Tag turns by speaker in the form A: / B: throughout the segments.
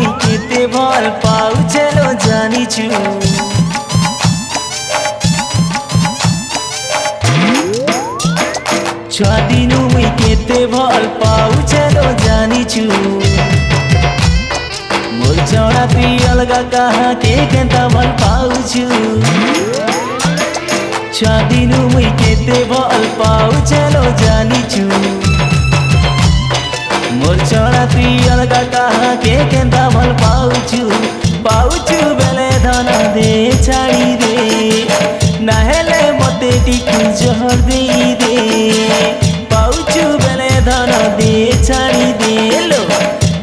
A: তুমি কেতে ভল পাও চলো জানিছু ছদিন মুই কেতে ভল পাও চলো জানিছু মোর ছড়া তুই অলগা কাহাকে কেতা ভল পাউছু ছদিন মুই কেতে ভল পাও চলো জানিছু মোর জଣା তুই অলগা কাহাকে কেন্তা ভালো পাউছু পাউছু বেলে ধন দে, ছাড়ি দে। নাহেলে মতে টিকু জহর দেই দে। পাউছু বেলে ধন দে, ছাড়ি দে লো।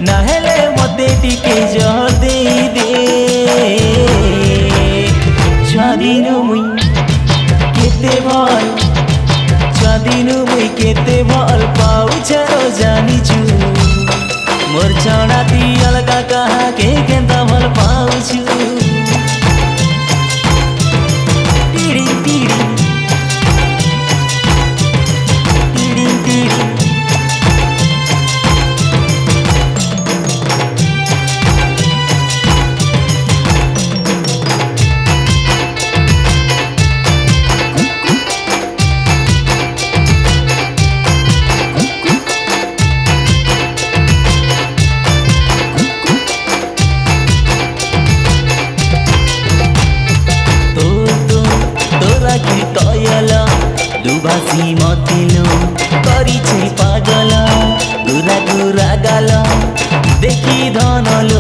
A: নাহেলে মতে টিকে জহর দেই দে। স্বাধীন মুই মোর ছড়া তুই অলগা কাহাকে কেন্তা ভালো দুবাসি মতিল করিছে পাগল গুরা গুরা গাল। দেখি ধনল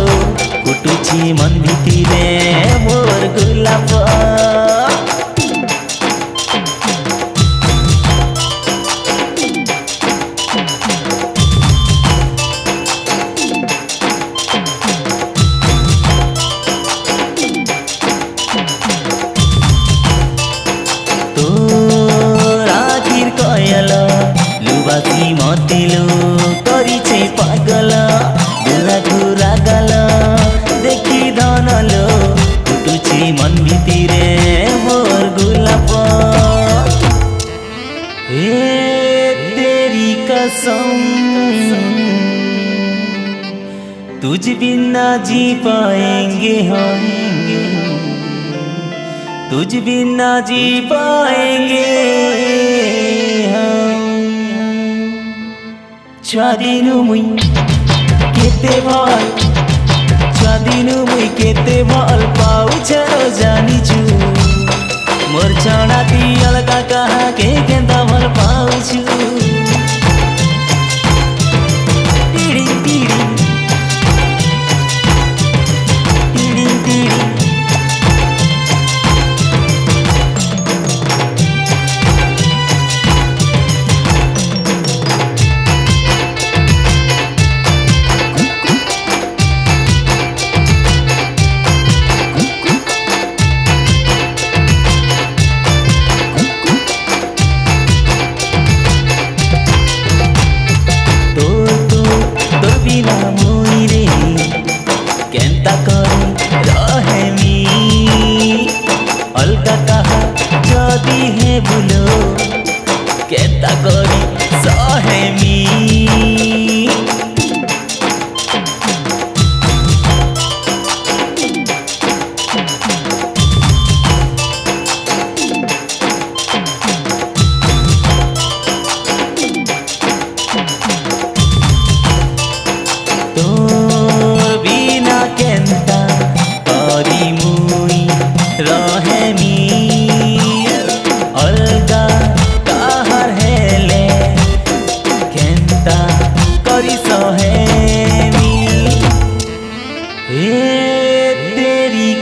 A: ফুটুছি মন ভিতিরে মোর গোলাপ। बिना जी पाएंगे हम तुझ बिना जी पाएंगे हम স্বাধীন মুই কেতে ভাল স্বাধীন মুই কেতে ভাল পাউছে জানিছু মোর ছড়া তুই অলগা কাহাকে কেন্তা ভাল পাউছু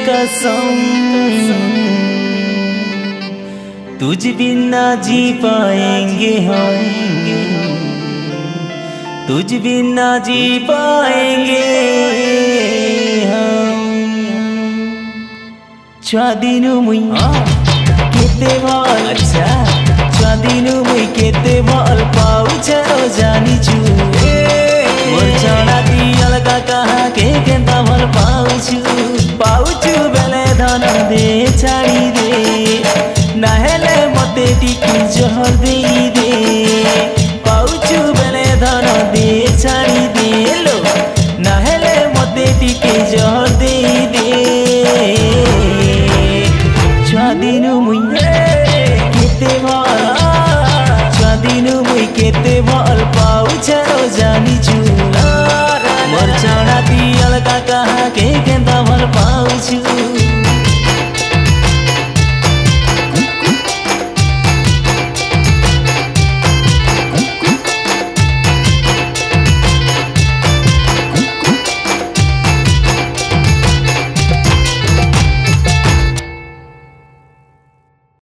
A: कसम तुझ बिना जी पाएँगे हम तुझ बिना जी पाएँगे। স্বাধীন মুই। কেতে ভালো আচ্ছা। স্বাধীন মুই কেতে ভালো পাউছে জানিছু। মোর চড়া দি অলগা কাহাকে কেন্তা ভালো পাউছু। পাউছু বেলে ধন দে। marcha.